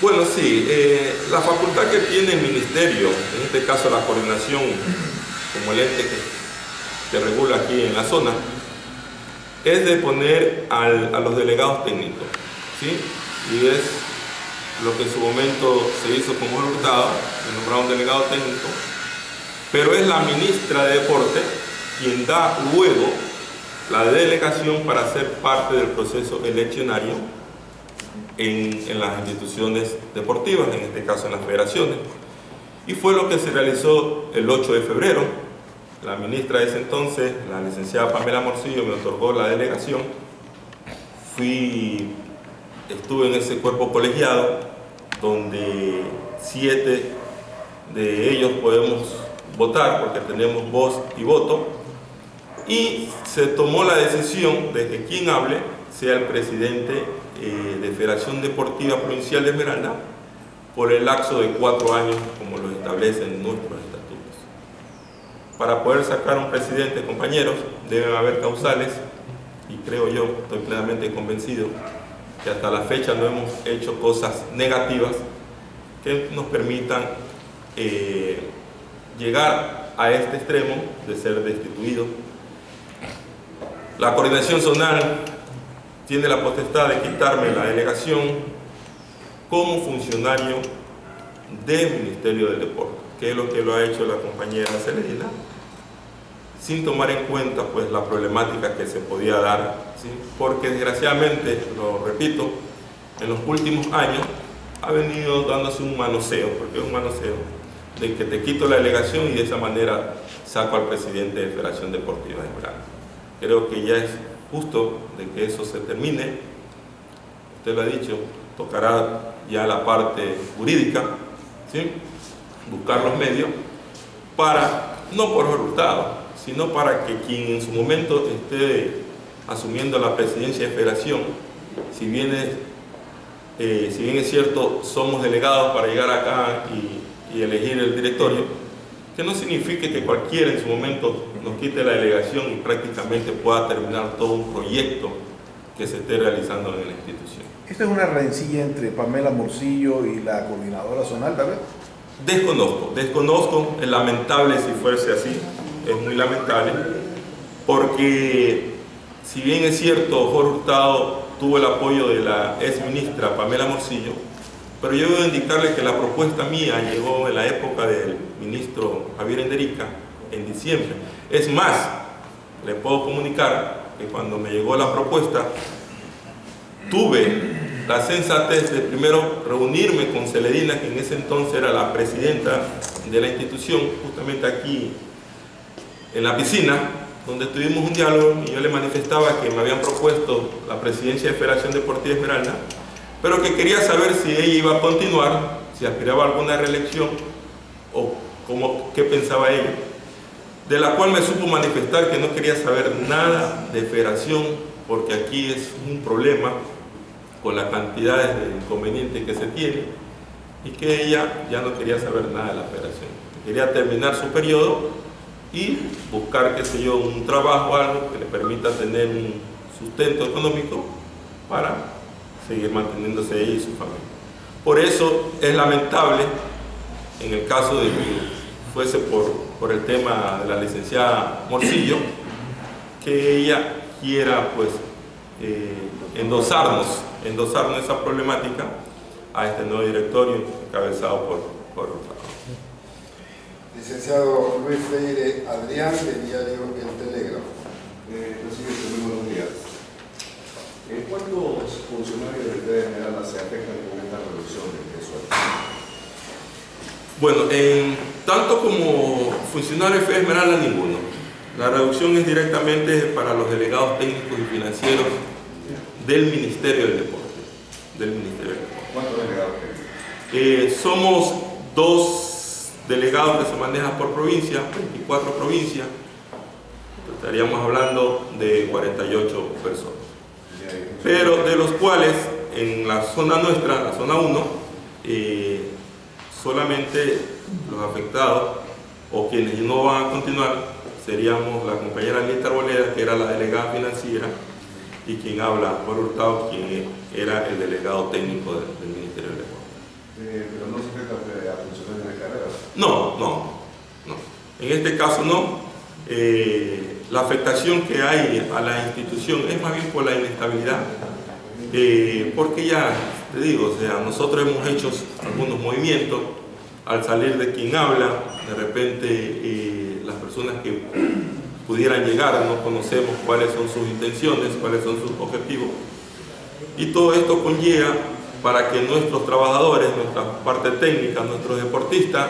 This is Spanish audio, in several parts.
Bueno, sí, eh, la facultad que tiene el Ministerio, en este caso la coordinación como el ente que, que regula aquí en la zona, es de poner a los delegados técnicos, ¿sí? Y es lo que en su momento se hizo con Jorge nombrar un delegado técnico, pero es la ministra de Deporte quien da luego la delegación para ser parte del proceso eleccionario en, en, las instituciones deportivas, en este caso en las federaciones. Y fue lo que se realizó el 8 de febrero. La ministra de ese entonces, la licenciada Pamela Morcillo, me otorgó la delegación. Fui, estuve en ese cuerpo colegiado donde siete de ellos podemos votar porque tenemos voz y voto y se tomó la decisión de que quien hable sea el presidente eh, de Federación Deportiva Provincial de Esmeralda por el lapso de cuatro años como lo establecen nuestros estatutos. Para poder sacar un presidente, compañeros, deben haber causales y creo yo, estoy plenamente convencido, que hasta la fecha no hemos hecho cosas negativas que nos permitan eh, llegar a este extremo de ser destituido. La coordinación zonal tiene la potestad de quitarme la delegación como funcionario del Ministerio del Deporte, que es lo que lo ha hecho la compañera Celedina, sin tomar en cuenta pues la problemática que se podía dar, porque desgraciadamente, lo repito, en los últimos años ha venido dándose un manoseo, porque es un manoseo, de que te quito la delegación y de esa manera saco al presidente de Federación Deportiva de Esmeralda. Creo que ya es justo de que eso se termine. Usted lo ha dicho, tocará ya la parte jurídica, buscar los medios para, no por resultado, sino para que quien en su momento esté asumiendo la presidencia de federación, si bien es, eh, cierto, somos delegados para llegar acá y elegir el directorio, que no signifique que cualquiera en su momento nos quite la delegación y prácticamente pueda terminar todo un proyecto que se esté realizando en la institución. ¿Esta es una rencilla entre Pamela Morcillo y la coordinadora zonal, tal vez? Desconozco, desconozco, es lamentable si fuese así, es muy lamentable, porque si bien es cierto, Jorge Hurtado tuvo el apoyo de la ex ministra Pamela Morcillo, pero yo debo indicarle que la propuesta mía llegó en la época del ministro Javier Enderica, en diciembre. Es más, le puedo comunicar que cuando me llegó la propuesta, tuve la sensatez de primero reunirme con Celedina, que en ese entonces era la presidenta de la institución, justamente aquí en la piscina, donde tuvimos un diálogo y yo le manifestaba que me habían propuesto la presidencia de Federación Deportiva Esmeralda, pero que quería saber si ella iba a continuar, si aspiraba a alguna reelección o cómo, qué pensaba ella, de la cual me supo manifestar que no quería saber nada de federación porque aquí es un problema con las cantidades de inconvenientes que se tiene y que ella ya no quería saber nada de la federación. Quería terminar su periodo y buscar, qué sé yo, un trabajo, algo que le permita tener un sustento económico para seguir manteniéndose ella y su familia. Por eso es lamentable, en el caso de que fuese por, por el tema de la licenciada Morcillo, que ella quiera pues eh, endosarnos, endosarnos esa problemática a este nuevo directorio encabezado por, por Licenciado Luis Freire Adrián, del diario El Telégrafo. Eh, presidente, muy buenos días. Eh, ¿Cuántos funcionarios de Fede Esmeralda se afectan con esta reducción de sueldo? Bueno, en, tanto como funcionarios de Esmeralda, ninguno. La reducción es directamente para los delegados técnicos y financieros del Ministerio del Deporte. Del Ministerio del Deporte. ¿Cuántos delegados técnicos? Eh, somos dos delegados que se manejan por provincia, 24 provincias. Estaríamos hablando de 48 personas. Pero de los cuales en la zona nuestra, la zona 1, eh, solamente los afectados o quienes no van a continuar seríamos la compañera Anita Arboleda, que era la delegada financiera, y quien habla por Hurtado, quien era el delegado técnico del, del Ministerio del Deporte. Eh, pero no se de a funcionarios de carrera. No, no, no. En este caso no. Eh, la afectación que hay a la institución es más bien por la inestabilidad. Eh, porque ya, te digo, o sea, nosotros hemos hecho algunos movimientos, al salir de quien habla, de repente eh, las personas que pudieran llegar no conocemos cuáles son sus intenciones, cuáles son sus objetivos. Y todo esto conlleva para que nuestros trabajadores, nuestra parte técnica, nuestros deportistas,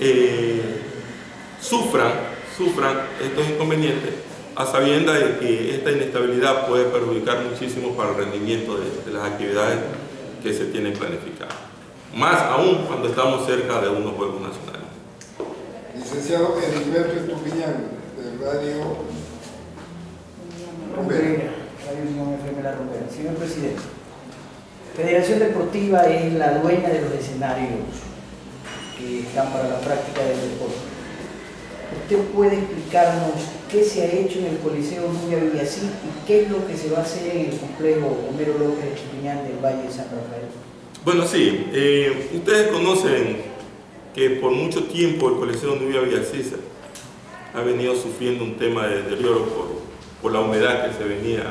eh, sufran, sufran estos inconvenientes a sabienda de que esta inestabilidad puede perjudicar muchísimo para el rendimiento de, de las actividades que se tienen planificadas. Más aún cuando estamos cerca de unos Juegos Nacionales. Licenciado Heriberto Estupiñán, del Radio Rumbera. Radio Unión FM La Rumbera. Señor presidente, Federación Deportiva es la dueña de los escenarios que están para la práctica del deporte. ¿Usted puede explicarnos qué se ha hecho en el Coliseo Nubia Villasí y qué es lo que se va a hacer en el complejo Homero López de Estupiñán del Valle de San Rafael? Bueno, sí, eh, ustedes conocen que por mucho tiempo el Coliseo Nubia Villasisa ha venido sufriendo un tema de deterioro por, por la humedad que se venía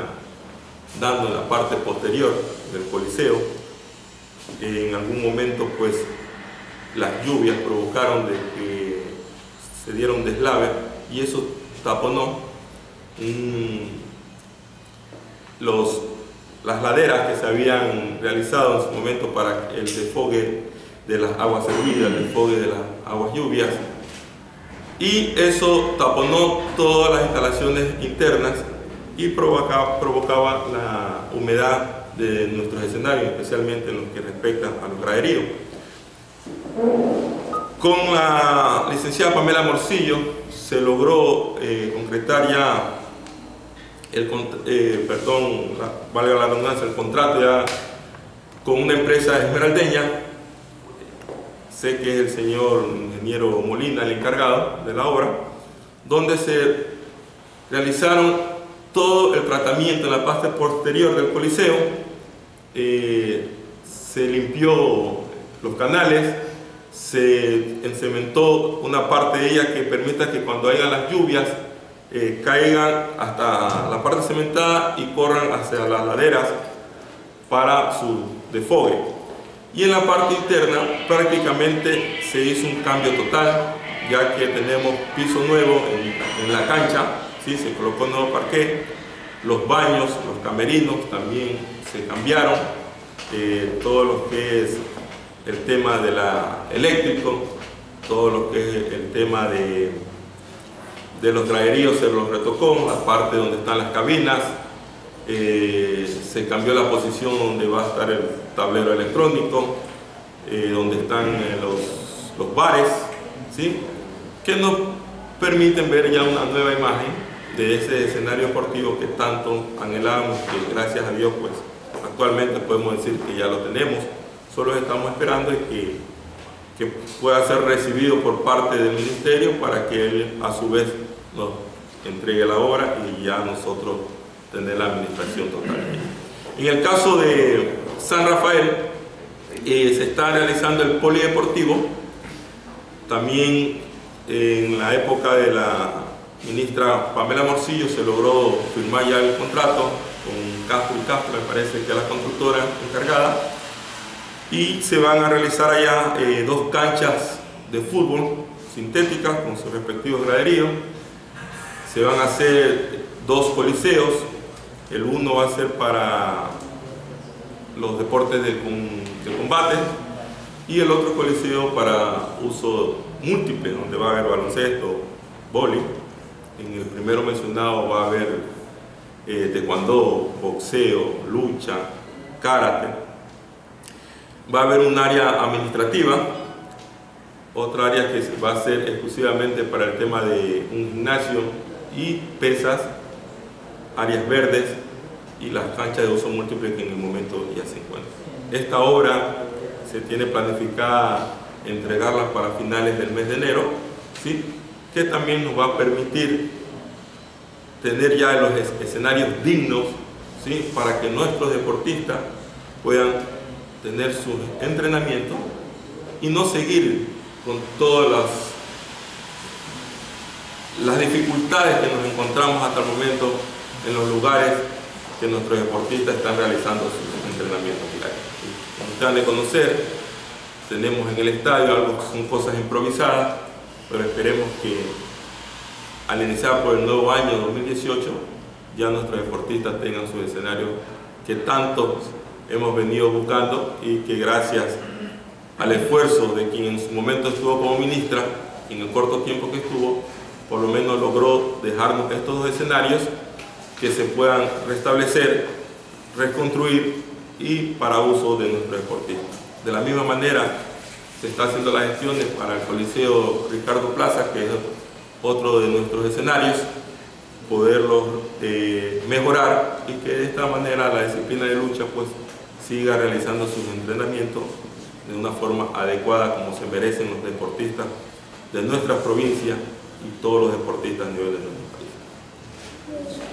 dando en la parte posterior del Coliseo. En algún momento, pues, las lluvias provocaron de que se diera un deslave y eso taponó los, las laderas que se habían realizado en su momento para el desfogue de las aguas servidas, el desfogue de las aguas lluvias. Y eso taponó todas las instalaciones internas y provocaba, provocaba la humedad de nuestros escenarios, especialmente en lo que respecta a los graderíos. Con la licenciada Pamela Morcillo se logró eh, concretar ya el, eh, perdón, la, valga la redundancia, el contrato ya con una empresa esmeraldeña. Sé que es el señor ingeniero Molina el encargado de la obra, donde se realizaron todo el tratamiento en la parte posterior del coliseo, eh, se limpió los canales, se encementó una parte de ella que permita que cuando haya las lluvias eh, caigan hasta la parte cementada y corran hacia las laderas para su desfogue. Y en la parte interna prácticamente se hizo un cambio total, ya que tenemos piso nuevo en, la cancha, ¿sí? se colocó nuevo parqué, los baños, los camerinos también se cambiaron, eh, todo que el tema de la eléctrico, todo lo que es el tema de, de los traeríos se los retocó, la parte donde están las cabinas, eh, se cambió la posición donde va a estar el tablero electrónico, eh, donde están eh, los, los, bares, ¿sí? que nos permiten ver ya una nueva imagen de ese escenario deportivo que tanto anhelamos, que gracias a Dios pues actualmente podemos decir que ya lo tenemos solo estamos esperando que, que pueda ser recibido por parte del ministerio para que él a su vez nos entregue la obra y ya nosotros tener la administración total. En el caso de San Rafael, eh, se está realizando el polideportivo, también en la época de la ministra Pamela Morcillo se logró firmar ya el contrato con Castro y Castro, me parece que es la constructora encargada, y se van a realizar allá eh, dos canchas de fútbol sintéticas con sus respectivos graderíos. Se van a hacer dos coliseos, el uno va a ser para los deportes de, combate y el otro coliseo para uso múltiple, donde va a haber baloncesto, boli. En el primero mencionado va a haber eh, taekwondo, boxeo, lucha, karate Va a haber un área administrativa, otra área que va a ser exclusivamente para el tema de un gimnasio y pesas, áreas verdes y las canchas de uso múltiple que en el momento ya se encuentran. Esta obra se tiene planificada entregarla para finales del mes de enero, ¿sí? que también nos va a permitir tener ya los escenarios dignos ¿sí? para que nuestros deportistas puedan tener su entrenamiento y no seguir con todas las, las dificultades que nos encontramos hasta el momento en los lugares que nuestros deportistas están realizando sus entrenamientos. Como ustedes han de conocer, tenemos en el estadio algo que son cosas improvisadas, pero esperemos que al iniciar por el nuevo año 2018 ya nuestros deportistas tengan su escenario que tanto hemos venido buscando y que gracias al esfuerzo de quien en su momento estuvo como ministra, en el corto tiempo que estuvo, por lo menos logró dejarnos estos dos escenarios que se puedan restablecer, reconstruir y para uso de nuestros deportistas. De la misma manera, se está haciendo las gestiones para el Coliseo Ricardo Plaza, que es otro de nuestros escenarios, poderlo eh, mejorar y que de esta manera la disciplina de lucha pues siga realizando sus entrenamientos de una forma adecuada como se merecen los deportistas de nuestras provincias y todos los deportistas a nivel de nuestro país.